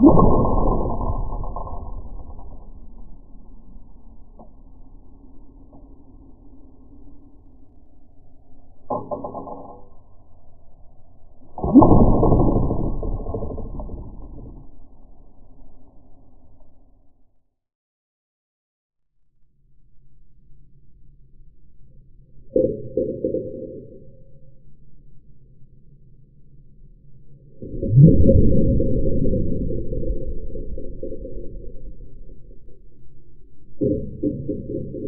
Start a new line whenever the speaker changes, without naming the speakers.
Thank you.